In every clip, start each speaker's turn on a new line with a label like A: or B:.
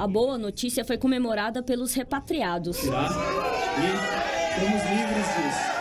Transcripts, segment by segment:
A: A boa notícia foi comemorada pelos repatriados.
B: E estamos livres disso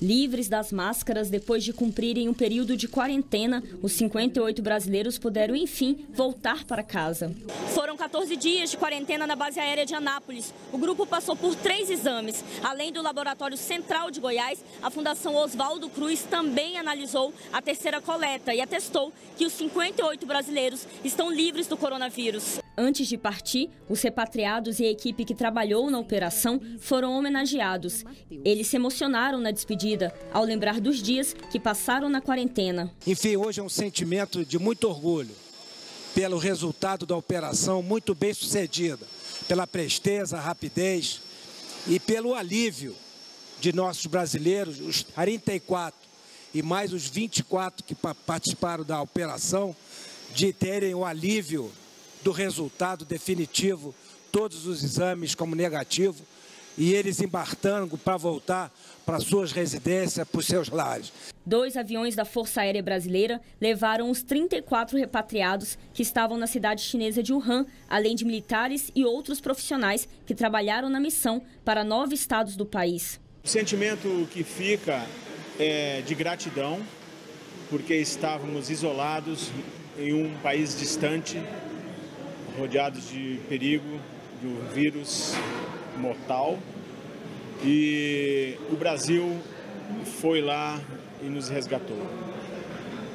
A: livres das máscaras depois de cumprirem um período de quarentena, os 58 brasileiros puderam, enfim, voltar para casa. Foram 14 dias de quarentena na base aérea de Anápolis. O grupo passou por três exames. Além do Laboratório Central de Goiás, a Fundação Oswaldo Cruz também analisou a terceira coleta e atestou que os 58 brasileiros estão livres do coronavírus. Antes de partir, os repatriados e a equipe que trabalhou na operação foram homenageados. Eles se emocionaram na despedida ao lembrar dos dias que passaram na quarentena.
C: Enfim, hoje é um sentimento de muito orgulho pelo resultado da operação muito bem sucedida, pela presteza, rapidez e pelo alívio de nossos brasileiros, os 44 e mais os 24 que participaram da operação, de terem o alívio do resultado definitivo, todos os exames como negativo, e eles embarcando para voltar para suas residências, para os seus lares.
A: Dois aviões da Força Aérea Brasileira levaram os 34 repatriados que estavam na cidade chinesa de Wuhan, além de militares e outros profissionais que trabalharam na missão para nove estados do país.
D: O sentimento que fica é de gratidão, porque estávamos isolados em um país distante, rodeados de perigo, de um vírus mortal. E o Brasil foi lá e nos resgatou.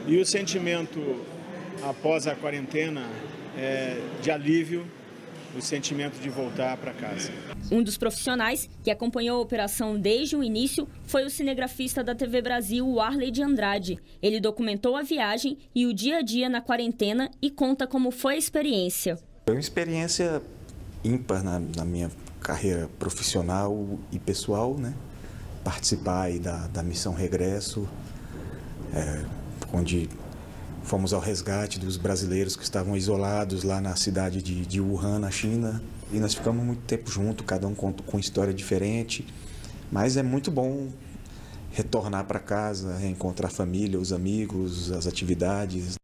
D: E o sentimento após a quarentena é de alívio, o sentimento de voltar para casa.
A: Um dos profissionais que acompanhou a operação desde o início foi o cinegrafista da TV Brasil, Arley de Andrade. Ele documentou a viagem e o dia a dia na quarentena e conta como foi a experiência.
E: Foi uma experiência ímpar na, na minha carreira profissional e pessoal, né? Participar aí da, da missão Regresso, é, onde fomos ao resgate dos brasileiros que estavam isolados lá na cidade de, de Wuhan, na China. E nós ficamos muito tempo juntos, cada um com, com história diferente. Mas é muito bom retornar para casa, reencontrar a família, os amigos, as atividades.